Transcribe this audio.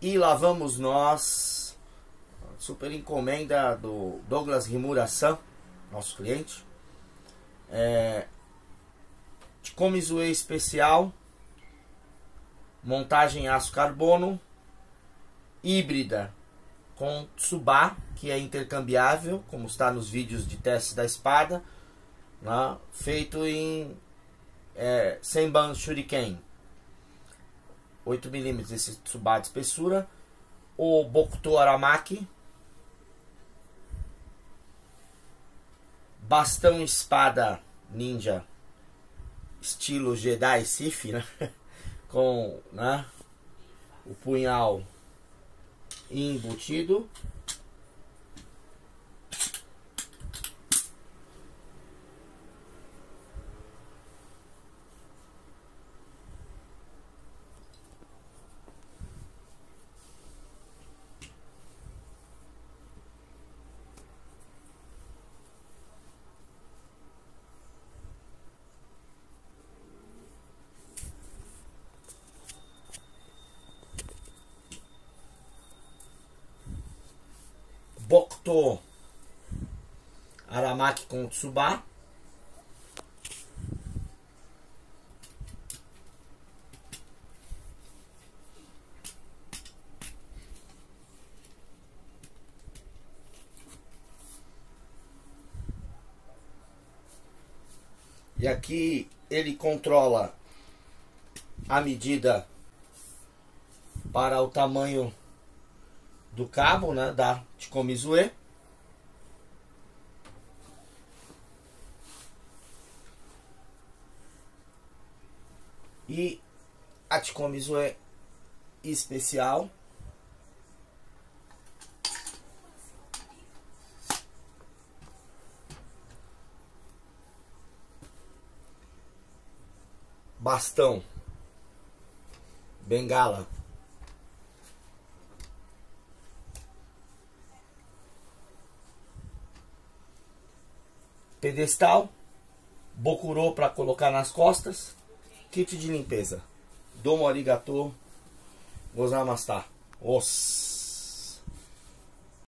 E lá vamos nós. Super encomenda do Douglas Rimura-san, nosso cliente. É, de Comizuei especial. Montagem em aço carbono. Híbrida com Tsuba, que é intercambiável, como está nos vídeos de teste da espada. Né? Feito em é, Senban Shuriken. 8mm esse Tsuba de espessura. O Bokuto Aramaki. Bastão espada ninja estilo Jedi Sith, né? Com né? o punhal embutido Bokto Aramaki com Tsuba. E aqui ele controla a medida para o tamanho do cabo, né, da Chikomizué. E a Chikomizué especial. Bastão. Bengala. Pedestal, bokuro para colocar nas costas, kit de limpeza. Domo arigato, gozamasta. Os.